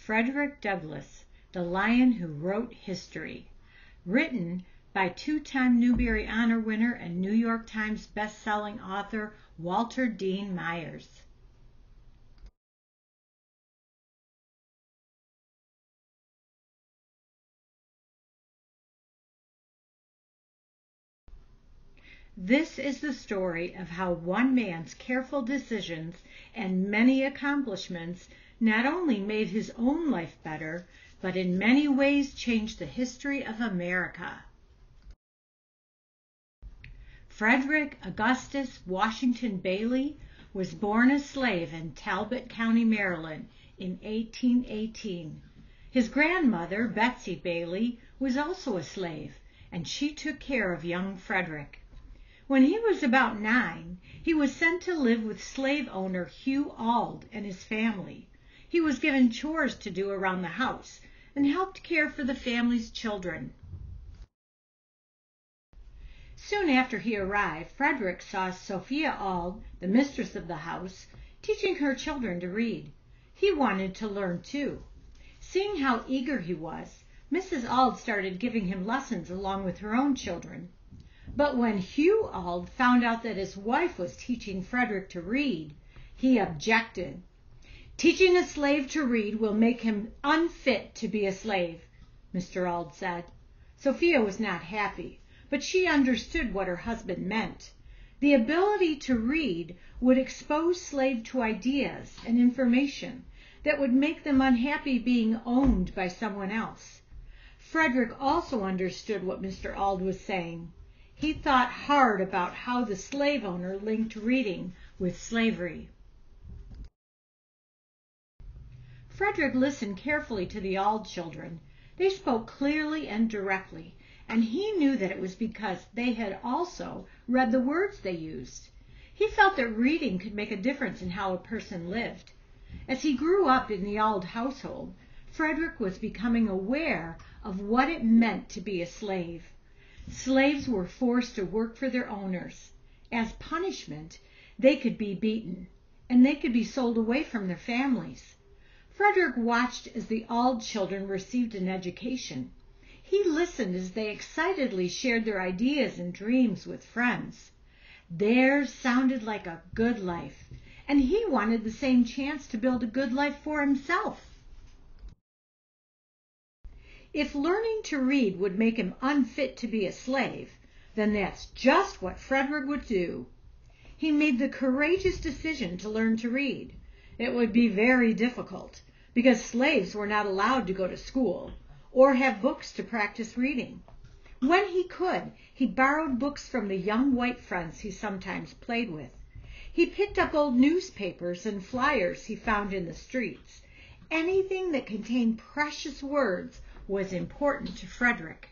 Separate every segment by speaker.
Speaker 1: Frederick Douglass, the Lion Who Wrote History. Written by two-time Newbery Honor winner and New York Times best-selling author Walter Dean Myers. This is the story of how one man's careful decisions and many accomplishments not only made his own life better, but in many ways changed the history of America. Frederick Augustus Washington Bailey was born a slave in Talbot County, Maryland in 1818. His grandmother, Betsy Bailey, was also a slave, and she took care of young Frederick. When he was about nine, he was sent to live with slave owner Hugh Auld and his family. He was given chores to do around the house and helped care for the family's children. Soon after he arrived, Frederick saw Sophia Auld, the mistress of the house, teaching her children to read. He wanted to learn too. Seeing how eager he was, Mrs. Auld started giving him lessons along with her own children. But when Hugh Auld found out that his wife was teaching Frederick to read, he objected. Teaching a slave to read will make him unfit to be a slave, Mr. Auld said. Sophia was not happy, but she understood what her husband meant. The ability to read would expose slaves to ideas and information that would make them unhappy being owned by someone else. Frederick also understood what Mr. Auld was saying. He thought hard about how the slave owner linked reading with slavery. Frederick listened carefully to the Auld children. They spoke clearly and directly, and he knew that it was because they had also read the words they used. He felt that reading could make a difference in how a person lived. As he grew up in the Auld household, Frederick was becoming aware of what it meant to be a slave. Slaves were forced to work for their owners. As punishment, they could be beaten, and they could be sold away from their families. Frederick watched as the Auld children received an education. He listened as they excitedly shared their ideas and dreams with friends. Theirs sounded like a good life, and he wanted the same chance to build a good life for himself. If learning to read would make him unfit to be a slave, then that's just what Frederick would do. He made the courageous decision to learn to read. It would be very difficult because slaves were not allowed to go to school or have books to practice reading. When he could, he borrowed books from the young white friends he sometimes played with. He picked up old newspapers and flyers he found in the streets. Anything that contained precious words was important to Frederick.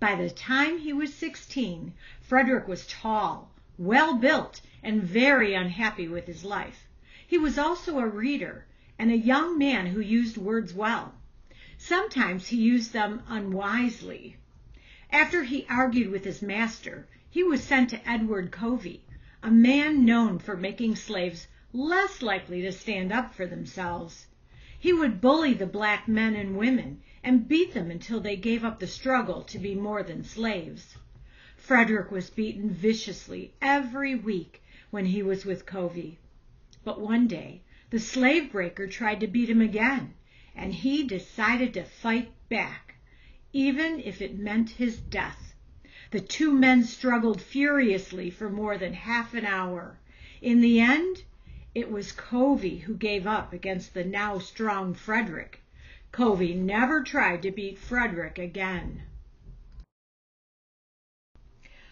Speaker 1: By the time he was 16, Frederick was tall, well built, and very unhappy with his life. He was also a reader and a young man who used words well. Sometimes he used them unwisely. After he argued with his master, he was sent to Edward Covey, a man known for making slaves less likely to stand up for themselves. He would bully the black men and women and beat them until they gave up the struggle to be more than slaves. Frederick was beaten viciously every week when he was with Covey. But one day the slave breaker tried to beat him again, and he decided to fight back, even if it meant his death. The two men struggled furiously for more than half an hour. In the end, it was Covey who gave up against the now strong Frederick. Covey never tried to beat Frederick again.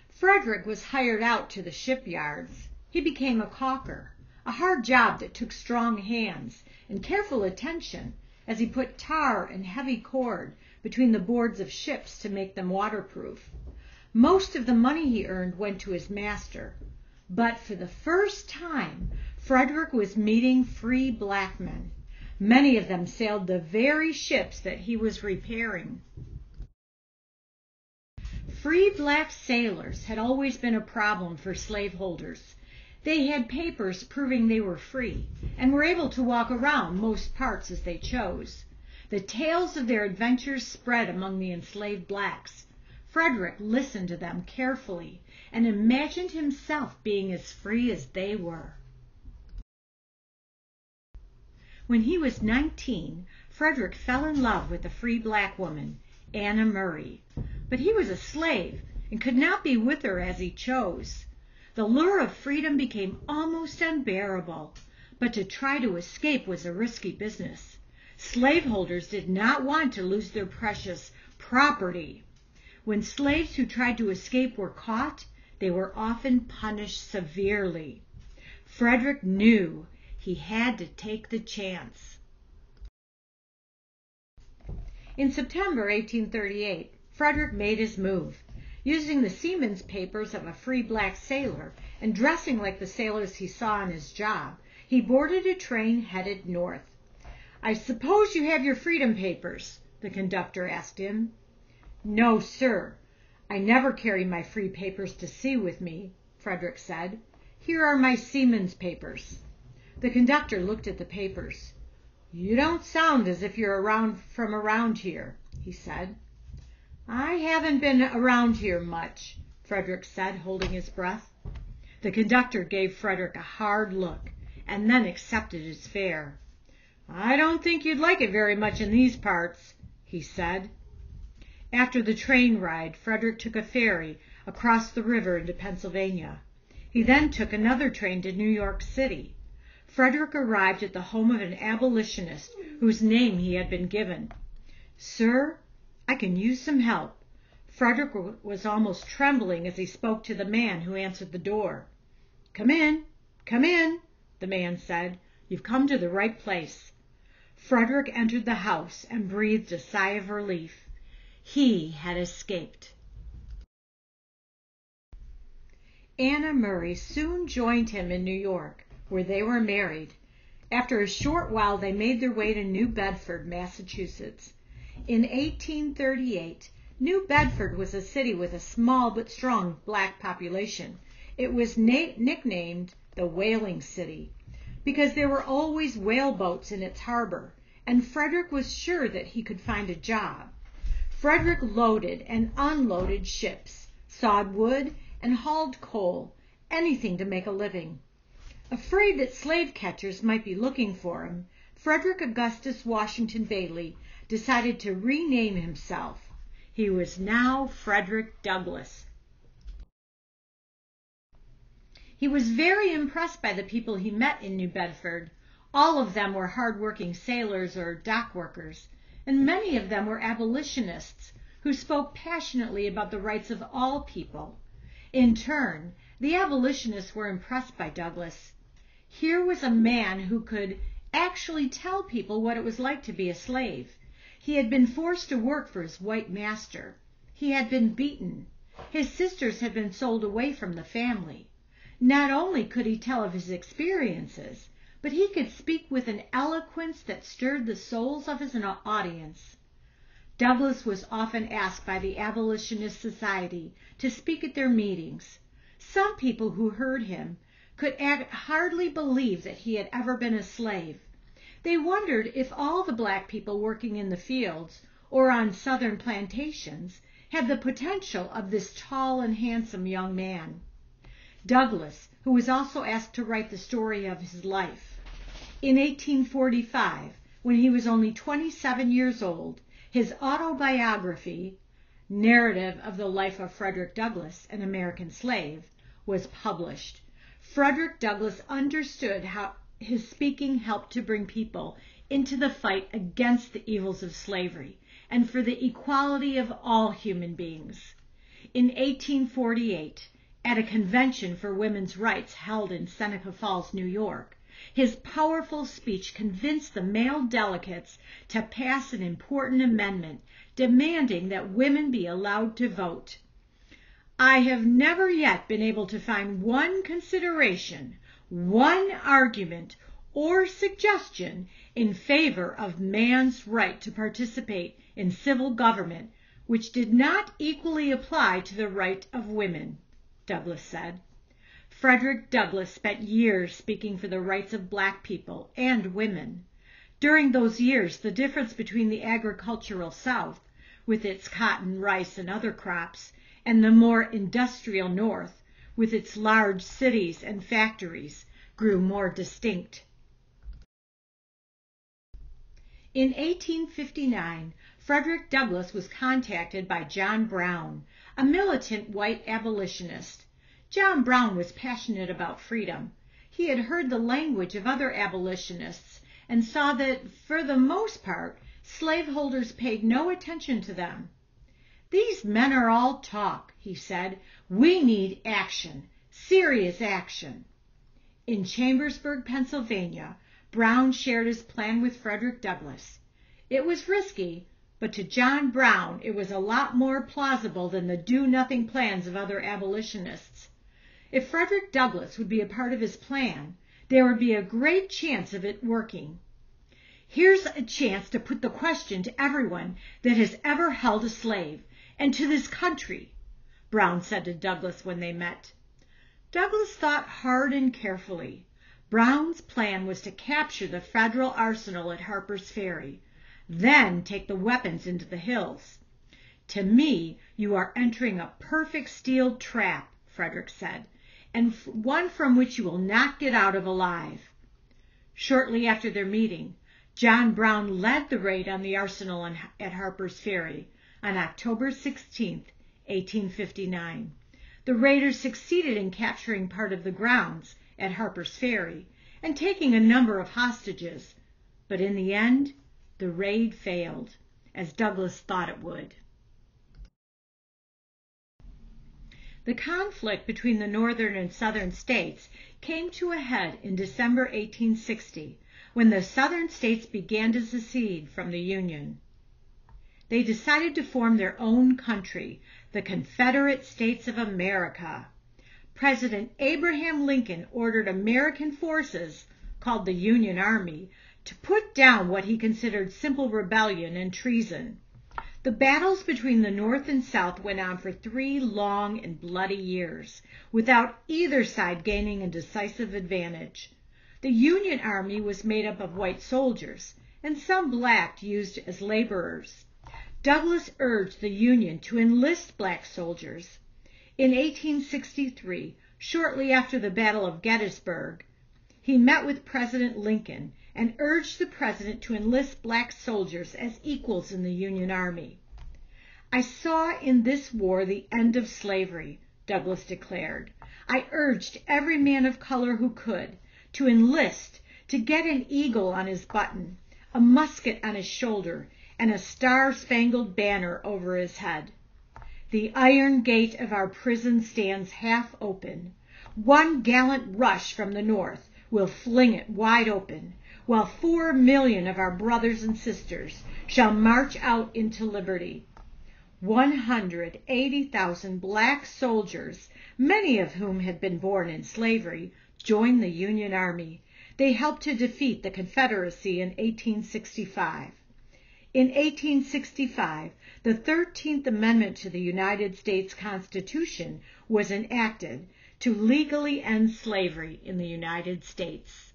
Speaker 1: Frederick was hired out to the shipyards. He became a caulker, a hard job that took strong hands and careful attention as he put tar and heavy cord between the boards of ships to make them waterproof. Most of the money he earned went to his master, but for the first time Frederick was meeting free black men. Many of them sailed the very ships that he was repairing. Free black sailors had always been a problem for slaveholders. They had papers proving they were free and were able to walk around most parts as they chose. The tales of their adventures spread among the enslaved blacks. Frederick listened to them carefully and imagined himself being as free as they were. When he was 19, Frederick fell in love with a free black woman, Anna Murray. But he was a slave and could not be with her as he chose. The lure of freedom became almost unbearable, but to try to escape was a risky business. Slaveholders did not want to lose their precious property. When slaves who tried to escape were caught, they were often punished severely. Frederick knew he had to take the chance. In September 1838, Frederick made his move. Using the seaman's papers of a free black sailor and dressing like the sailors he saw on his job, he boarded a train headed north. I suppose you have your freedom papers? the conductor asked him. No, sir. I never carry my free papers to sea with me, Frederick said. Here are my seaman's papers. The conductor looked at the papers. You don't sound as if you're around from around here, he said. I haven't been around here much, Frederick said, holding his breath. The conductor gave Frederick a hard look and then accepted his fare. I don't think you'd like it very much in these parts, he said. After the train ride, Frederick took a ferry across the river into Pennsylvania. He then took another train to New York City. Frederick arrived at the home of an abolitionist whose name he had been given. Sir, I can use some help. Frederick was almost trembling as he spoke to the man who answered the door. Come in, come in, the man said. You've come to the right place. Frederick entered the house and breathed a sigh of relief. He had escaped. Anna Murray soon joined him in New York where they were married. After a short while, they made their way to New Bedford, Massachusetts. In 1838, New Bedford was a city with a small but strong black population. It was na- nicknamed the Whaling City because there were always whale boats in its harbor, and Frederick was sure that he could find a job. Frederick loaded and unloaded ships, sawed wood, and hauled coal, anything to make a living. Afraid that slave catchers might be looking for him, Frederick Augustus Washington Bailey decided to rename himself. He was now Frederick Douglass. He was very impressed by the people he met in New Bedford. All of them were hard-working sailors or dock workers, and many of them were abolitionists who spoke passionately about the rights of all people. In turn, the abolitionists were impressed by Douglass. Here was a man who could actually tell people what it was like to be a slave. He had been forced to work for his white master. He had been beaten. His sisters had been sold away from the family. Not only could he tell of his experiences, but he could speak with an eloquence that stirred the souls of his audience. Douglass was often asked by the Abolitionist Society to speak at their meetings. Some people who heard him could hardly believe that he had ever been a slave. They wondered if all the black people working in the fields or on southern plantations had the potential of this tall and handsome young man. Douglass, who was also asked to write the story of his life. In 1845, when he was only 27 years old, his autobiography, Narrative of the Life of Frederick Douglass, an American Slave, was published. Frederick Douglass understood how his speaking helped to bring people into the fight against the evils of slavery and for the equality of all human beings. In 1848, at a convention for women's rights held in Seneca Falls, New York, his powerful speech convinced the male delegates to pass an important amendment demanding that women be allowed to vote. I have never yet been able to find one consideration, one argument, or suggestion in favor of man's right to participate in civil government which did not equally apply to the right of women, Douglass said. Frederick Douglass spent years speaking for the rights of black people and women. During those years, the difference between the agricultural South, with its cotton, rice, and other crops, and the more industrial North, with its large cities and factories, grew more distinct. In 1859, Frederick Douglass was contacted by John Brown, a militant white abolitionist. John Brown was passionate about freedom. He had heard the language of other abolitionists and saw that, for the most part, slaveholders paid no attention to them. These men are all talk, he said. We need action, serious action. In Chambersburg, Pennsylvania, Brown shared his plan with Frederick Douglass. It was risky, but to John Brown it was a lot more plausible than the do nothing plans of other abolitionists. If Frederick Douglass would be a part of his plan, there would be a great chance of it working. Here's a chance to put the question to everyone that has ever held a slave, and to this country, Brown said to Douglass when they met. Douglass thought hard and carefully. Brown's plan was to capture the Federal arsenal at Harper's Ferry, then take the weapons into the hills. To me, you are entering a perfect steel trap, Frederick said, and one from which you will not get out of alive. Shortly after their meeting, John Brown led the raid on the arsenal at Harper's Ferry on October 16, 1859. The raiders succeeded in capturing part of the grounds at Harper's Ferry and taking a number of hostages, but in the end the raid failed, as Douglass thought it would. The conflict between the northern and southern states came to a head in December 1860 when the southern states began to secede from the Union. They decided to form their own country, the Confederate States of America. President Abraham Lincoln ordered American forces, called the Union Army, to put down what he considered simple rebellion and treason. The battles between the North and South went on for three long and bloody years, without either side gaining a decisive advantage. The Union Army was made up of white soldiers, and some black used as laborers. Douglass urged the Union to enlist black soldiers. In 1863, shortly after the Battle of Gettysburg, he met with President Lincoln and urged the President to enlist black soldiers as equals in the Union Army. I saw in this war the end of slavery, Douglass declared. I urged every man of color who could to enlist, to get an eagle on his button, a musket on his shoulder, and a star-spangled banner over his head. The iron gate of our prison stands half open. One gallant rush from the north will fling it wide open, while four million of our brothers and sisters shall march out into liberty. 180,000 black soldiers, many of whom had been born in slavery, joined the Union Army. They helped to defeat the Confederacy in 1865. In 1865, the 13th Amendment to the United States Constitution was enacted to legally end slavery in the United States.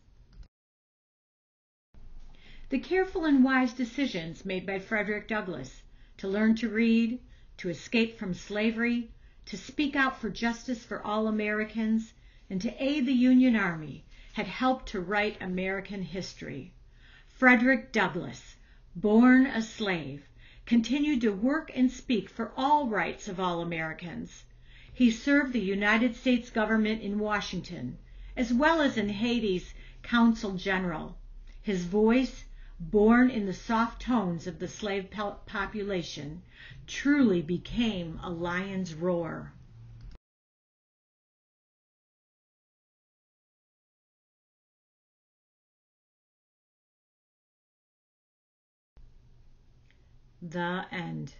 Speaker 1: The careful and wise decisions made by Frederick Douglass to learn to read, to escape from slavery, to speak out for justice for all Americans, and to aid the Union Army had helped to write American history. Frederick Douglass, born a slave, continued to work and speak for all rights of all Americans. He served the United States government in Washington, as well as in Haiti's Consul General. His voice, born in the soft tones of the slave population, truly became a lion's roar. The End